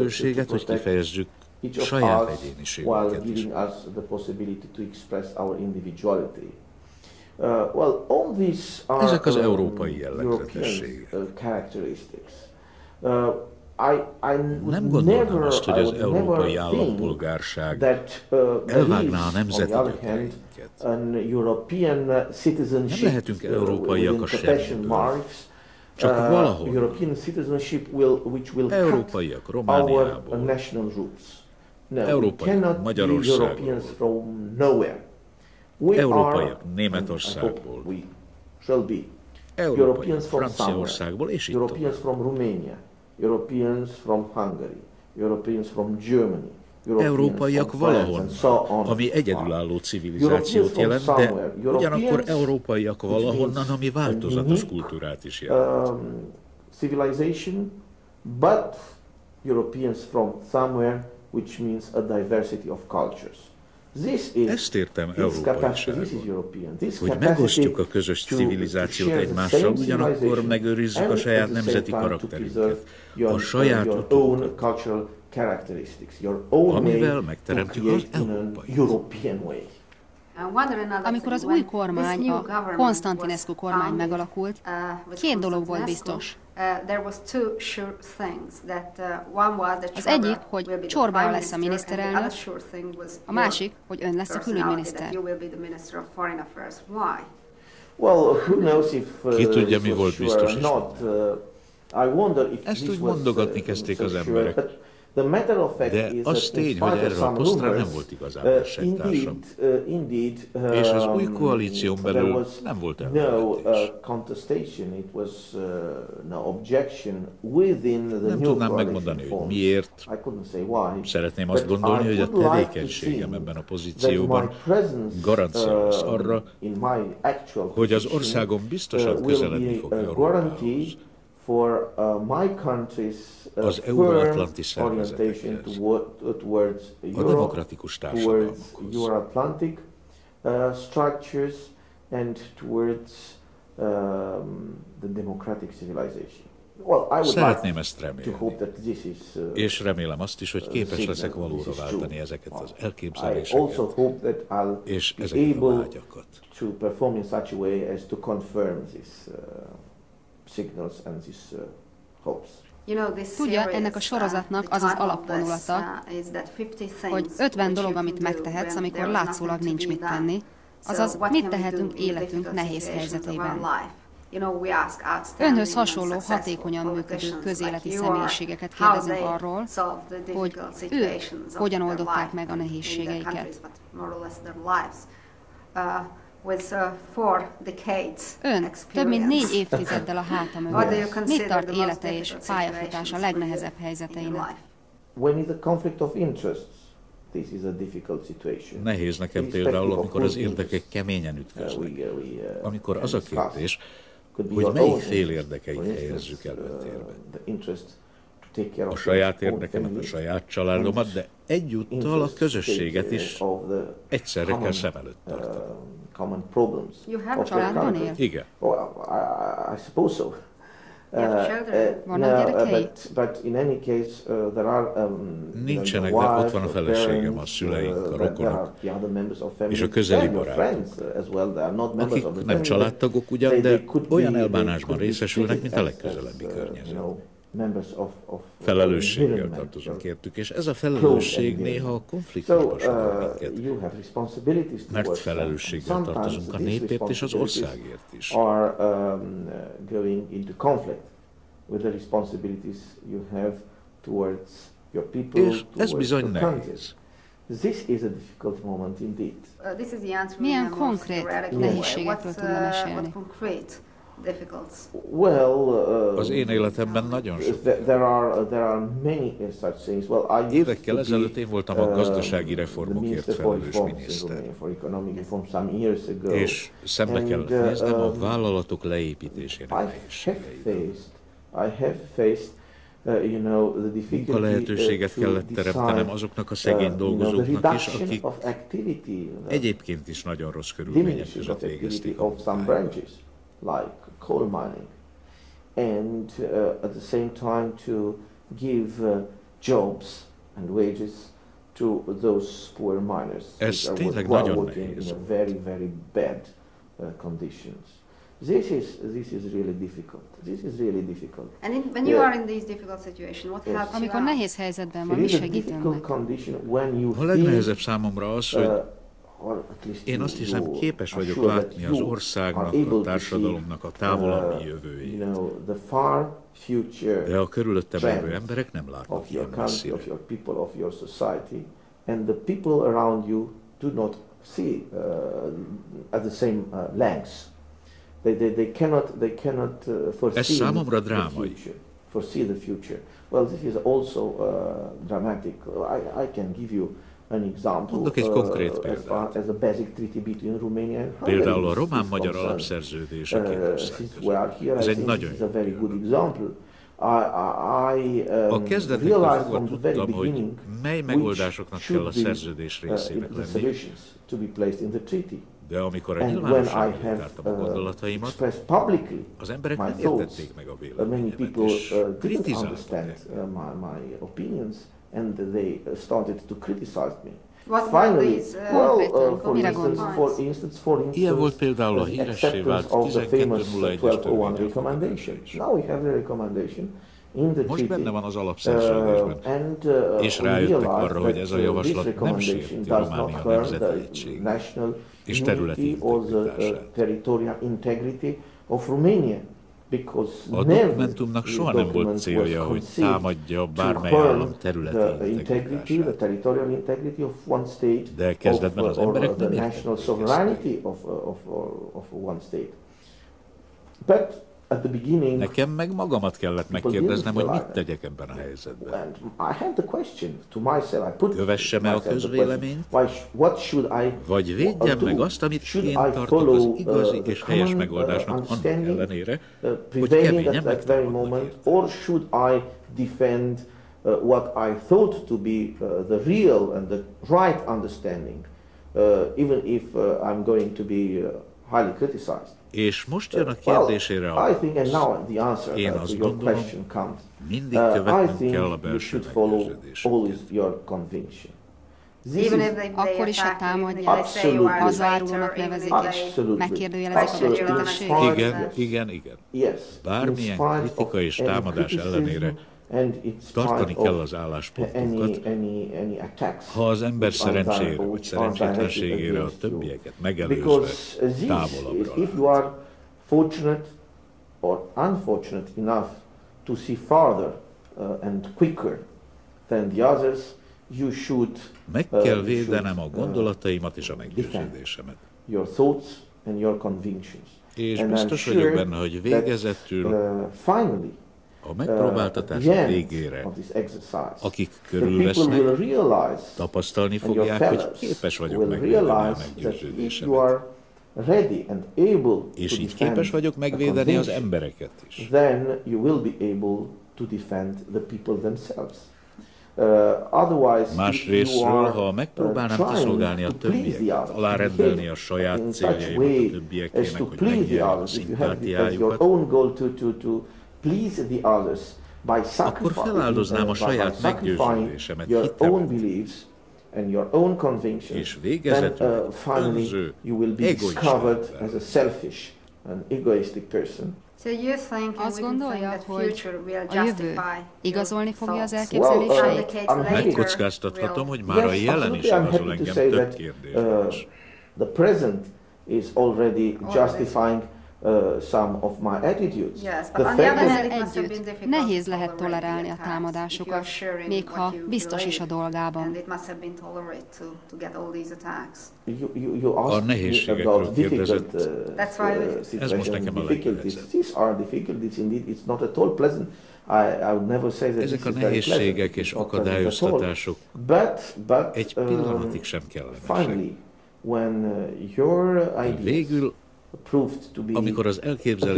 lehetőséget, hogy kifejezzük saját egyéniségünket is. Ezek az európai jellegzetességek. Nem gondoltam azt, hogy az európai állampolgárság elvágná a nemzeti gyökereinket. Nem lehetünk európaiak a semmiből. Csak valahol. Európaiak Romániából. Európaiak Magyarországról. Európaiak Németországból. Európaiak Franciaországból, és így tovább. Europeans from Hungary, Europeans from Germany, Európaiak valahol, ami egyedülálló civilizációt jelent, de ugyanakkor európaiak valahonnan, ami változatos kultúrát is jelent. Um, civilization, but Europeans from somewhere, which means a diversity of cultures. Ezt értem európaiságban, hogy megosztjuk a közös civilizációt egymással, ugyanakkor megőrizzük a saját nemzeti karakterünket, a saját utókat, amivel megteremtjük az európai. Amikor az új kormány, a Konstantinescu kormány megalakult, uh, két dolog volt biztos. Uh, uh, az egyik, hogy Csorbán lesz a miniszterelnök, a másik, hogy ön lesz a külügyminiszter. Ki tudja, mi volt biztos is. Ezt úgy mondogatni kezdték az emberek. De az tény, hogy erre a posztra nem volt igazán uh, versenytársam. Uh, És az új um, koalíción belül nem volt ellenvetés. Uh, nem tudnám megmondani, hogy miért. Szeretném azt gondolni, hogy a tevékenységem ebben a pozícióban garancia lesz arra, hogy az országom biztosan közeledni fog Európához for uh, my country's uh, az euróatlanti szervezetekhez, a demokratikus társadalmakhoz. Euro-Atlantic uh, structures and towards um, the democratic civilization. Well, I Szeretném ezt remélni. Is, uh, és remélem azt is, hogy képes leszek valóra váltani ezeket az elképzeléseket és ezeket a vágyakat. To perform in such a way as to confirm this, uh, Tudja, ennek a sorozatnak az az alapvonulata, uh, hogy 50 dolog, amit megtehetsz, amikor látszólag nincs mit tenni, azaz mit tehetünk életünk nehéz helyzetében. Önhöz hasonló, hatékonyan működő közéleti személyiségeket kérdezünk arról, hogy ők hogyan oldották meg a nehézségeiket. Uh, Ön több mint négy évtizeddel a háta mögött. Mit tart élete és pályafutása legnehezebb helyzeteinek? Nehéz nekem például, amikor az érdekek keményen ütköznek. Uh, amikor az a kérdés, hogy melyik fél érdekeit helyezzük előtérbe a saját érdekemet, a saját családomat, de egyúttal a közösséget is egyszerre kell szem előtt tartani. Uh, családban él? Igen. I suppose so. Uh, uh, Nincsenek, de ott van a feleségem, a szüleink, a rokonok és a közeli barátok, akik nem családtagok ugyan, de olyan elbánásban részesülnek, mint a legközelebbi környezet. Felelősséggel tartozunk értük, és ez a felelősség néha a konfliktusba sorol minket, mert felelősséggel tartozunk a népért és az országért is. És ez bizony nehéz. This is a difficult moment indeed. Uh, Milyen konkrét nehézségekről tudna uh, mesélni? Well, uh, az én életemben nagyon sok. There are, there are many such things. Well, I Évekkel ezelőtt én voltam a uh, gazdasági reformokért felelős miniszter. És szembe kell uh, néznem a vállalatok leépítésének nehézségeit. Uh, a lehetőséget kellett teremtenem azoknak a szegény dolgozóknak is, akik egyébként is nagyon rossz körülmények között végezték a munkájukat like coal mining, and uh, at the same time to give uh, jobs and wages to those poor miners Ez tényleg nagyon nehéz. In a very, very bad uh, conditions. This is this is really difficult. This is really difficult. And in, when you yeah. are in these difficult situation, what yes. helps Amikor nehéz helyzetben van, mi segít önnek? A legnehezebb számomra az, hogy uh, én azt hiszem, képes vagyok látni az országnak, a társadalomnak a távolabbi jövőjét. De a körülöttem lévő emberek nem látnak ilyen messzire. And the people around you do not see uh, at the same uh, lengths. They, they, they cannot, they cannot uh, foresee Ez számomra drámai. Foresee the future. Well, this is also uh, dramatic. I, I can give you an example. Mondok egy konkrét uh, példát. As, as a basic treaty between Romania and Hungary. Például a román-magyar alapszerződés a két uh, ország között. Ez egy nagyon jó példa. A um, kezdetektől fogva tudtam, hogy mely megoldásoknak kell a szerződés uh, részének lenni, de amikor a nyilvánosságra tártam a uh, gondolataimat, az emberek nem értették meg a véleményemet, és uh, kritizálták. And they started to criticize me. What Finally, these, uh, well, uh, for, instance, for instance, for instance, Ilyen volt például a híressé vált 1201-es recommendation. Now we have the recommendation in the Most benne van az alapszerződésben, uh, and, uh, és rájöttek arra, hogy ez a javaslat nem sérti Románia nemzetiségét és területi integritását. A dokumentumnak soha nem volt célja, hogy támadja bármely állam területi integritását. De kezdetben az emberek nem értették ezt. Nekem meg magamat kellett megkérdeznem, hogy mit tegyek ebben a helyzetben. Kövessem-e a közvéleményt? Vagy védjem meg azt, amit én tartok az uh, igazi és helyes megoldásnak annak ellenére, uh, hogy keményen megtámadnak Uh, what I thought to be uh, the real and the right understanding, uh, even if uh, I'm going to be uh, highly criticized. És most jön a kérdésére a válasz. Én azt gondolom, mindig uh, követnünk kell a belső meggyőződésünket. Akkor is, ha támadják, hazárulónak nevezik, és megkérdőjelezik a becsületességet. Igen, igen, igen. Bármilyen kritika és támadás ellenére Tartani kell az álláspontunkat. Ha az ember szerencsére vagy szerencsétlenségére a többieket megelőzve távolabbra fortunate or unfortunate enough to see farther uh, and quicker than the others, you should meg uh, kell védenem a uh, gondolataimat és a meggyőződésemet. Your thoughts and your convictions. És biztos vagyok benne, hogy végezetül uh, finally a megpróbáltatás uh, végére, akik körülvesznek, tapasztalni fogják, hogy képes vagyok megvédeni a meggyőződésemet. És így képes vagyok megvédeni az embereket is. Then you will be able to defend the people themselves. Uh, Másrésztről, ha megpróbálnám uh, kiszolgálni a többieket, alárendelni a saját céljaimat a többiekének, hogy megnyerjem a szimpátiájukat, please the others by akkor feláldoznám a saját meggyőződésemet, hitemet, and your own convictions, és végezetül then, uh, finally you will be discovered as a selfish and egoistic person. Azt gondolja, hogy a jövő igazolni fogja az elképzeléseit? Megkockáztathatom, hogy már a jelen is igazol engem több kérdésben is. The present is already justifying Uh, some of my attitudes. Yes, but the on együtt nehéz lehet tolerálni a támadásokat, még ha biztos is a dolgában. A nehézségekről kérdezett, uh, ez most nekem a legnehezebb. Ezek a nehézségek és akadályoztatások. Egy uh, pillanatig sem kellemesek. Végül amikor az elképzelés